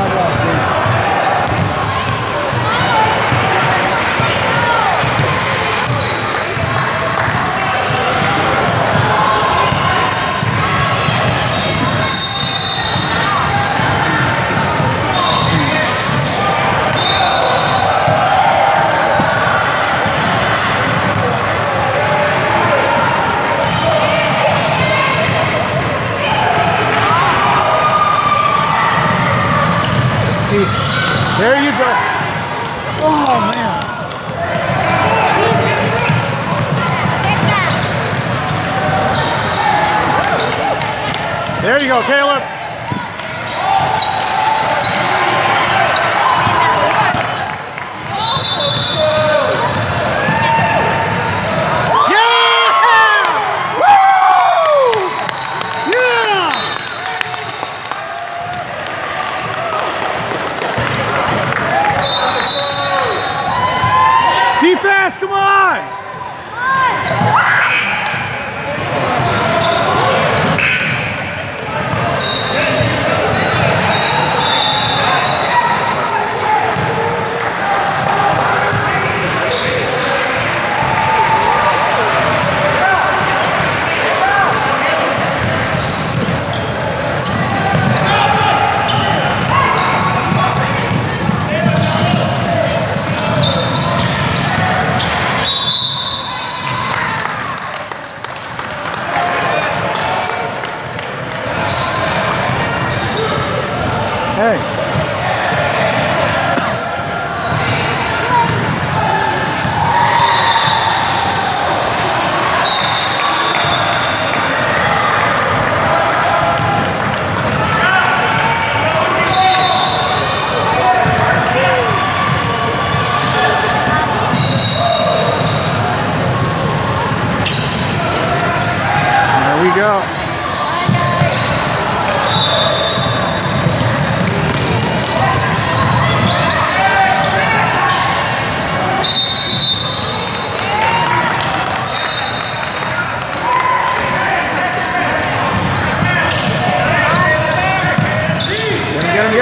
Obrigado a. There you go, Caleb.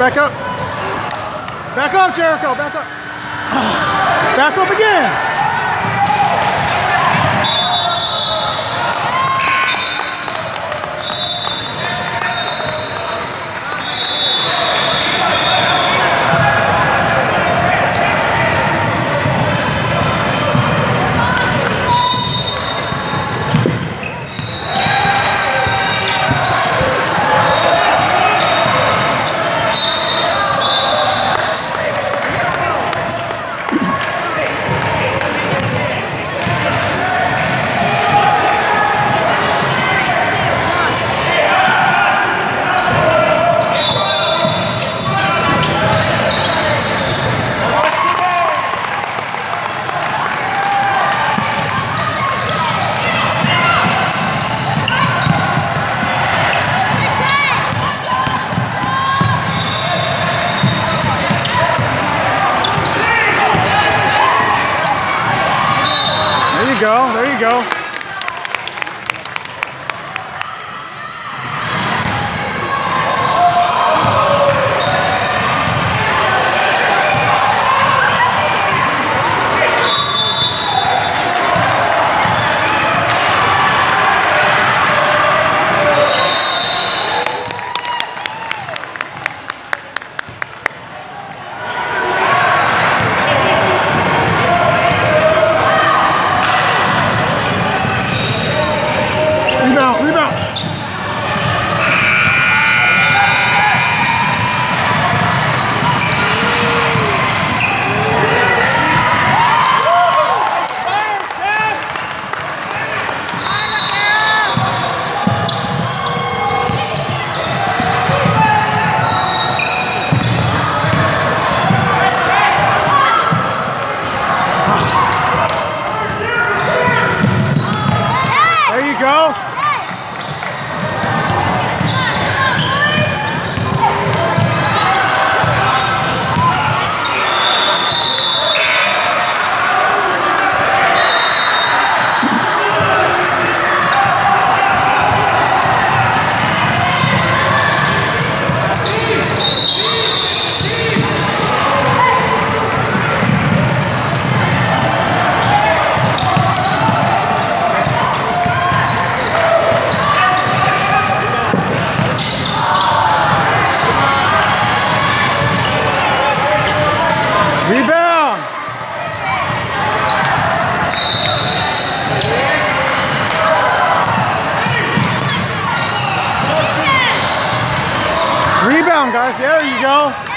Back up. Back up, Jericho. Back up. Back up again. Go. There you go. There you go.